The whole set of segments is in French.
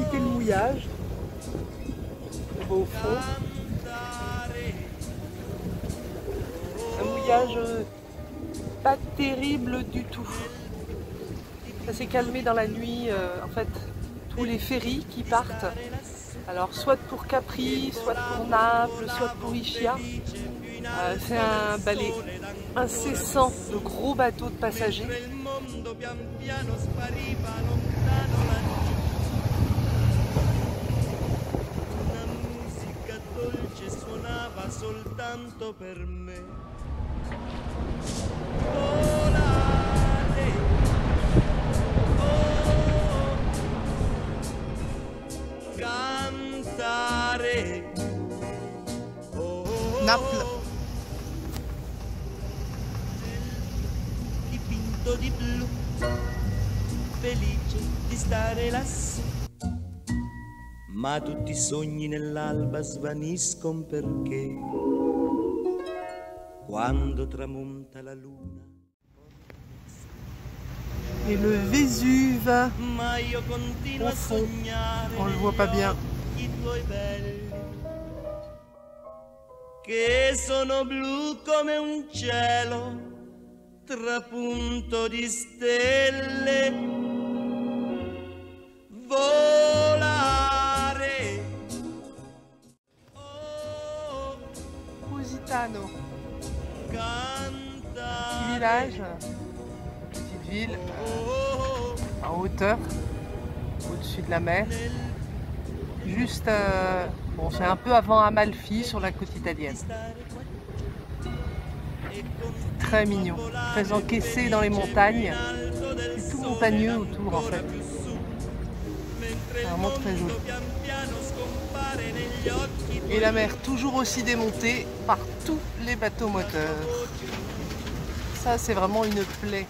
Le mouillage. Un mouillage euh, pas terrible du tout. Ça s'est calmé dans la nuit. euh, en fait, tous les ferries qui partent. Alors, soit pour Capri, soit pour Naples, soit pour Ischia. Euh, C'est un balai incessant de gros bateaux de passagers. Soltanto per me. Volare. Oh. Cantare. Oh. Naples. dipinto di blu, felice di stare lassù. Ma tutti i sogni nell'alba svaniscono perché quando tramonta la luna. Et le Vésuve, Ma io continuo a sognare on le voit pas bien. occhi tuoi belli che sono blu come un cielo trapunto di stelle. Volare. Oh, Positano, petit village, petite ville en hauteur, au-dessus de la mer. Juste, euh, bon, c'est un peu avant Amalfi sur la côte italienne. Très mignon, très encaissé dans les montagnes. C'est tout montagneux autour en fait. C'est vraiment très joli. Et la mer toujours aussi démontée par tous les bateaux moteurs. Ça c'est vraiment une plaie.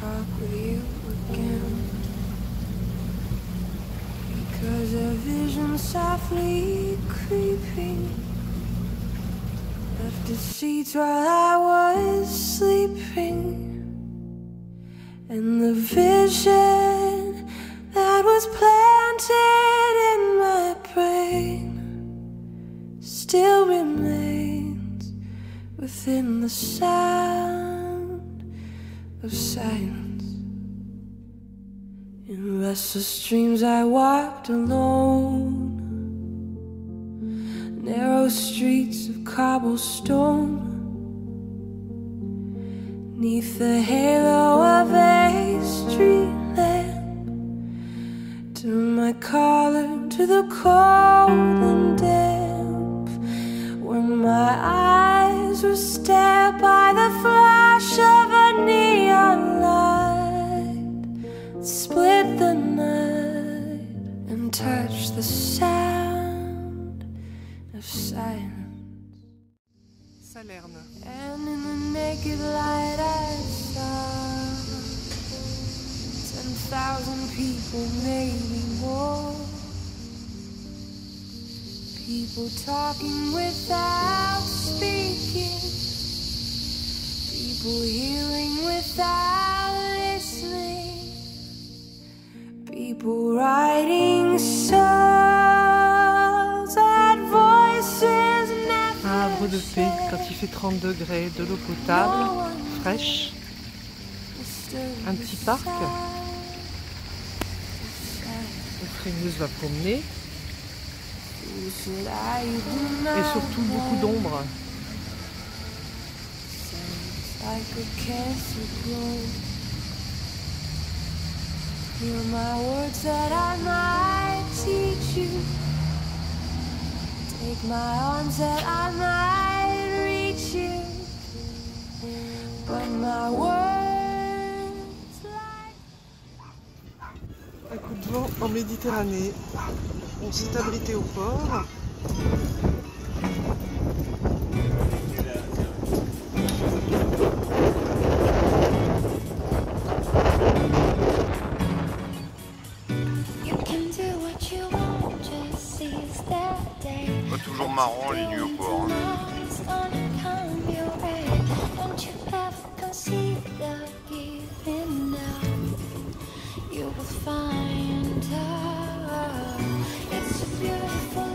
Talk with you again. Because a vision softly creeping left its seeds while I was sleeping. And the vision the sound of silence. In restless dreams, I walked alone, narrow streets of cobblestone. Neath the halo of a street lamp, Turn my collar to the cold and damp. When my eyes were stared by the flash of a neon light, split the night and touch the sound of silence. Salerne. And in the naked light I saw ten thousand people, maybe more. People talking without speaking. People hearing without listening. People writing songs havre de paix quand il fait 30 degrés, de l'eau potable, fraîche, un petit parc va promener et surtout beaucoup d'ombre. Take my arms that I might reach you. But my words like Un coup de vent en Méditerranée. On s'est abrité au port. you can do what you want, just seize that day. Pas toujours marrant les nuits au port. hein. Beautiful